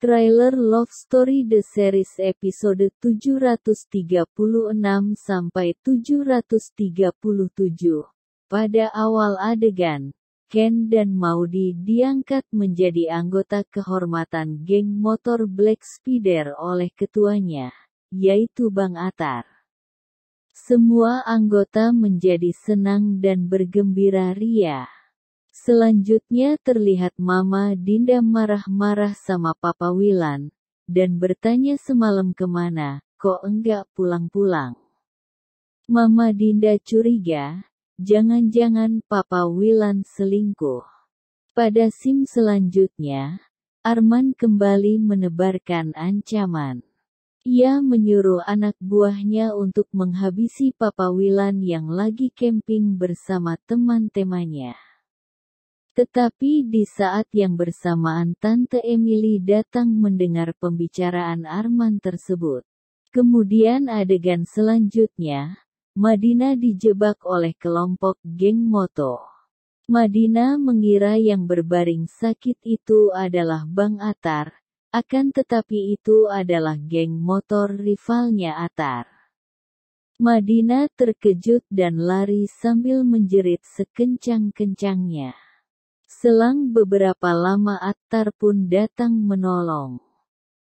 Trailer Love Story The Series episode 736 sampai 737. Pada awal adegan, Ken dan Maudi diangkat menjadi anggota kehormatan geng motor Black Spider oleh ketuanya, yaitu Bang Atar. Semua anggota menjadi senang dan bergembira ria. Selanjutnya terlihat Mama Dinda marah-marah sama Papa Wilan, dan bertanya semalam ke mana, kok enggak pulang-pulang. Mama Dinda curiga, jangan-jangan Papa Wilan selingkuh. Pada sim selanjutnya, Arman kembali menebarkan ancaman. Ia menyuruh anak buahnya untuk menghabisi Papa Wilan yang lagi camping bersama teman-temannya. Tetapi di saat yang bersamaan Tante Emily datang mendengar pembicaraan Arman tersebut. Kemudian adegan selanjutnya, Madina dijebak oleh kelompok geng moto. Madina mengira yang berbaring sakit itu adalah Bang Atar, akan tetapi itu adalah geng motor rivalnya Atar. Madina terkejut dan lari sambil menjerit sekencang-kencangnya. Selang beberapa lama Attar pun datang menolong.